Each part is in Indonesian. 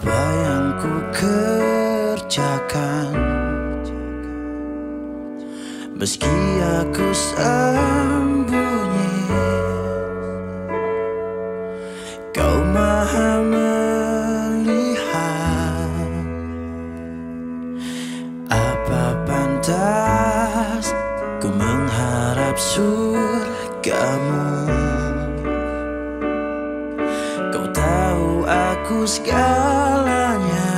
apa yang ku kerjakan Meski aku sembunyi Kau maha melihat Apa pantas ku mengharap surgamu. Aku segalanya.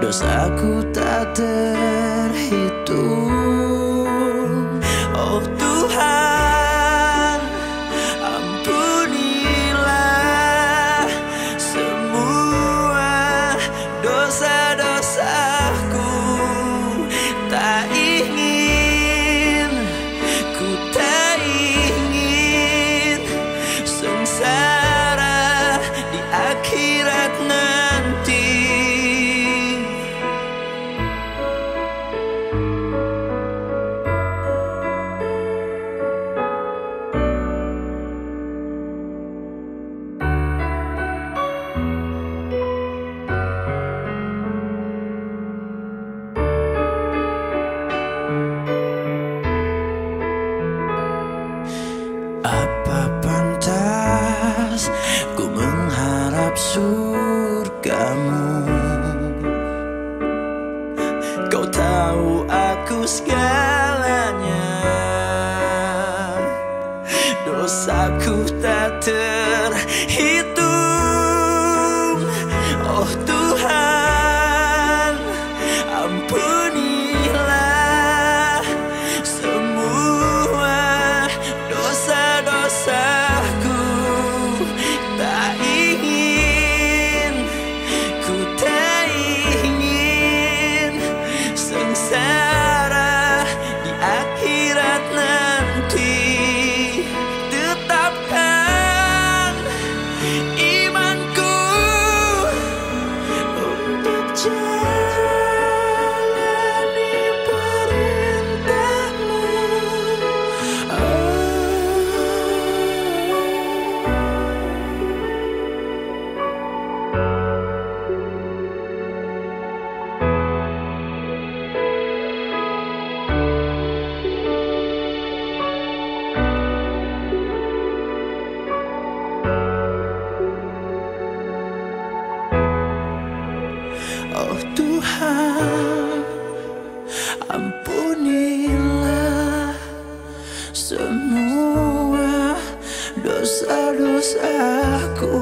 Dosaku tak terhitung aku dosa-dosaku.